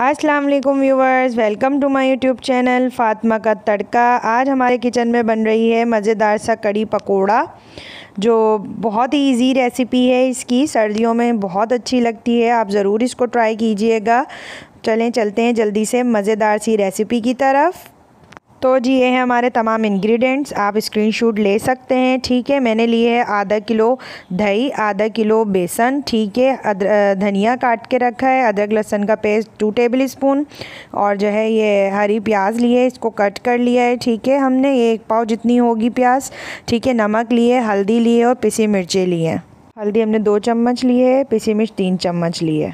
अस्सलाम वालेकुम viewers, welcome to my YouTube channel Fatima का तड़का। आज हमारे किचन में बन रही है मज़ेदार सा कड़ी पकोड़ा, जो बहुत ही इजी रेसिपी है इसकी। सर्दियों में बहुत अच्छी लगती है, आप ज़रूर इसको ट्राई कीजिएगा। चलें, चलते हैं जल्दी से मज़ेदार सी रेसिपी की तरफ़। तो जी, ये हैं हमारे तमाम इंग्रेडिएंट्स आप स्क्रीनशॉट ले सकते हैं, ठीक है? मैंने लिए है आधा किलो दही, आधा किलो बेसन, ठीक है? धनिया काट के रखा है, अदरक लहसन का पेस्ट टू टेबल स्पून और जो है ये हरी प्याज ली है, इसको कट कर लिया है, ठीक है? हमने ये एक पाव जितनी होगी प्याज, ठीक है? नमक लिए हल्दी लिए और पिसी मिर्चें लिए हल्दी हमने दो चम्मच लिए है, पिसी मिर्च तीन चम्मच लिए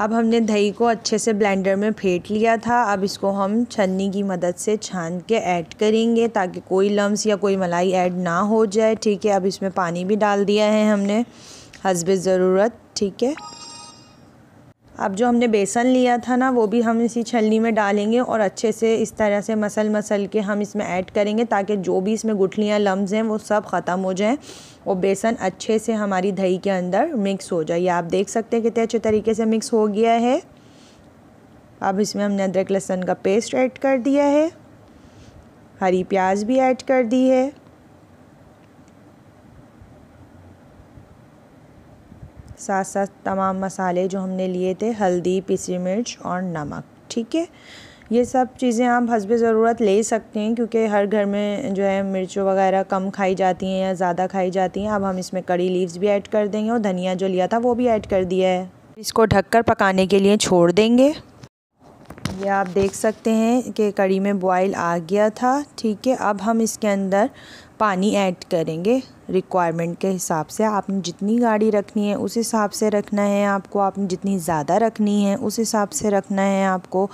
अब हमने दही को अच्छे से ब्लेंडर में फेंट लिया था। अब इसको हम छन्नी की मदद से छान के ऐड करेंगे ताकि कोई लम्स या कोई मलाई ऐड ना हो जाए। ठीक है, अब इसमें पानी भी डाल दिया है हमने। हसब ज़रूरत, ठीक है? अब जो हमने बेसन लिया था ना, वो भी हम इसी छलनी में डालेंगे और अच्छे से इस तरह से मसल मसल के हम इसमें ऐड करेंगे ताकि जो भी इसमें गुठलियाँ, लम्स हैं, वो सब ख़त्म हो जाएँ और बेसन अच्छे से हमारी दही के अंदर मिक्स हो जाए। आप देख सकते हैं कितने अच्छे तरीके से मिक्स हो गया है। अब इसमें हमने अदरक लहसुन का पेस्ट ऐड कर दिया है। हरी प्याज भी ऐड कर दी है। साथ साथ तमाम मसाले जो हमने लिए थे, हल्दी, पिसी मिर्च और नमक, ठीक है? ये सब चीज़ें आप हसब ज़रूरत ले सकते हैं क्योंकि हर घर में जो है मिर्चों वगैरह कम खाई जाती हैं या ज़्यादा खाई जाती हैं। अब हम इसमें कड़ी लीव्स भी ऐड कर देंगे और धनिया जो लिया था वो भी ऐड कर दिया है। इसको ढककर पकाने के लिए छोड़ देंगे। ये आप देख सकते हैं कि कड़ी में बॉयल आ गया था, ठीक है? अब हम इसके अंदर पानी ऐड करेंगे रिक्वायरमेंट के हिसाब से। आपने जितनी गाड़ी रखनी है, उस हिसाब से रखना है आपको। आपने जितनी ज़्यादा रखनी है, उस हिसाब से रखना है आपको।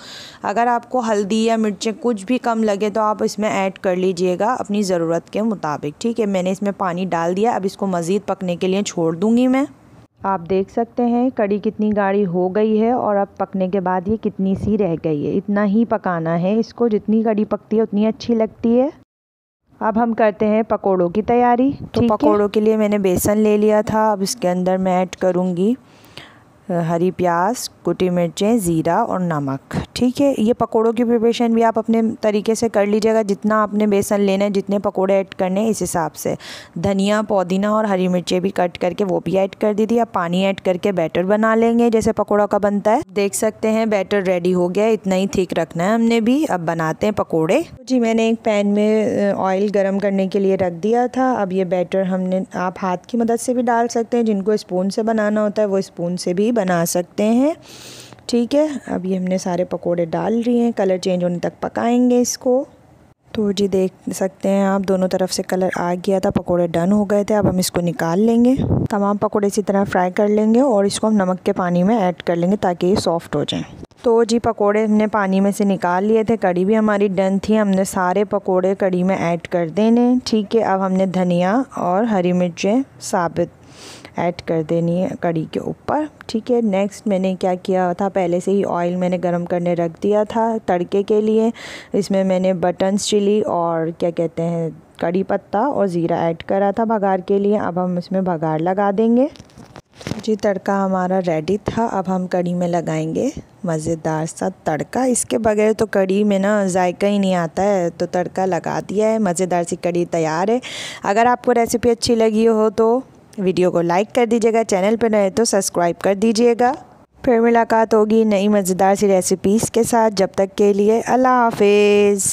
अगर आपको हल्दी या मिर्चें कुछ भी कम लगे तो आप इसमें ऐड कर लीजिएगा अपनी ज़रूरत के मुताबिक, ठीक है? मैंने इसमें पानी डाल दिया, अब इसको मज़ीद पकने के लिए छोड़ दूँगी मैं। आप देख सकते हैं कड़ी कितनी गाढ़ी हो गई है और अब पकने के बाद ये कितनी सी रह गई है। इतना ही पकाना है इसको जितनी कड़ी पकती है उतनी अच्छी लगती है। अब हम करते हैं पकोड़ों की तैयारी तो पकोड़ों के लिए मैंने बेसन ले लिया था। अब इसके अंदर मैं ऐड करूँगी हरी प्याज कुटी मिर्चें ज़ीरा और नमक ठीक है, ये पकोड़ों की प्रिपरेशन भी आप अपने तरीके से कर लीजिएगा, जितना आपने बेसन लेना है, जितने पकोड़े ऐड करने हैं, इस हिसाब से। धनिया, पुदीना और हरी मिर्चें भी कट करके, वो भी ऐड कर दी थी अब पानी ऐड करके बैटर बना लेंगे, जैसे पकौड़ा का बनता है। देख सकते हैं बैटर रेडी हो गया इतना ही थिक रखना है हमने भी। अब बनाते हैं पकौड़े। जी, मैंने एक पैन में ऑयल गर्म करने के लिए रख दिया था। अब ये बैटर हमने, आप हाथ की मदद से भी डाल सकते हैं, जिनको स्पून से बनाना होता है, वो स्पून से भी बना सकते हैं। ठीक है, अभी हमने सारे पकोड़े डाल रही हैं, कलर चेंज होने तक पकाएँगे इसको। तो जी देख सकते हैं आप, दोनों तरफ़ से कलर आ गया था, पकोड़े डन हो गए थे, अब हम इसको निकाल लेंगे। तमाम पकोड़े इसी तरह फ्राई कर लेंगे और इसको हम नमक के पानी में ऐड कर लेंगे ताकि ये सॉफ्ट हो जाए। तो जी पकोड़े हमने पानी में से निकाल लिए थे, कड़ी भी हमारी डन थी, हमने सारे पकोड़े कड़ी में ऐड कर देने। ठीक है, अब हमने धनिया और हरी मिर्चें साबित ऐड कर देनी है कड़ी के ऊपर। ठीक है नेक्स्ट मैंने क्या किया था? पहले से ही ऑयल मैंने गरम करने रख दिया था तड़के के लिए। इसमें मैंने बटन्स चिली और क्या कहते हैं कड़ी पत्ता और ज़ीरा ऐड करा था भगार के लिए। अब हम इसमें भगार लगा देंगे। जी, तड़का हमारा रेडी था। अब हम कड़ी में लगाएँगे। मज़ेदार सा तड़का। इसके बगैर तो कड़ी में ना जायका ही नहीं आता है तो तड़का लगा दिया है। मज़ेदार सी कड़ी तैयार है। अगर आपको रेसिपी अच्छी लगी हो तो वीडियो को लाइक कर दीजिएगा, चैनल पर नए तो सब्सक्राइब कर दीजिएगा। फिर मुलाकात होगी नई मज़ेदार सी रेसिपीज़ के साथ। जब तक के लिए अल्लाह हाफिज़।